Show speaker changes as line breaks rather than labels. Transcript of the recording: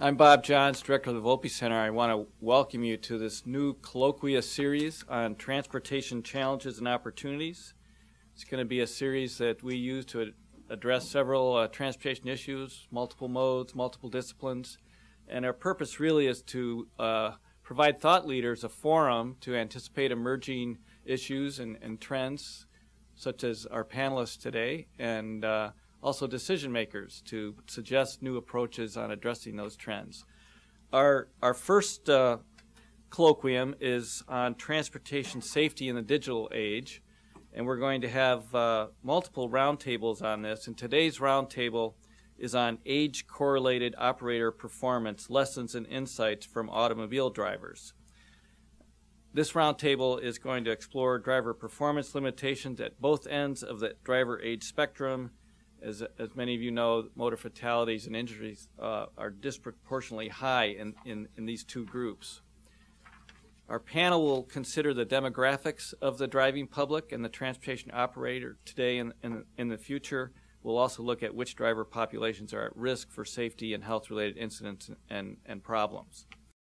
I'm Bob Johns, Director of the Volpe Center. I want to welcome you to this new colloquia series on transportation challenges and opportunities. It's going to be a series that we use to address several uh, transportation issues, multiple modes, multiple disciplines, and our purpose really is to uh, provide thought leaders a forum to anticipate emerging issues and, and trends, such as our panelists today, and uh, also decision makers to suggest new approaches on addressing those trends. Our, our first uh, colloquium is on transportation safety in the digital age, and we're going to have uh, multiple roundtables on this. And today's roundtable is on age correlated operator performance lessons and insights from automobile drivers. This roundtable is going to explore driver performance limitations at both ends of the driver age spectrum as, as many of you know, motor fatalities and injuries uh, are disproportionately high in, in, in these two groups. Our panel will consider the demographics of the driving public and the transportation operator today and in, the future. We'll also look at which driver populations are at risk for safety and health related incidents and, and problems.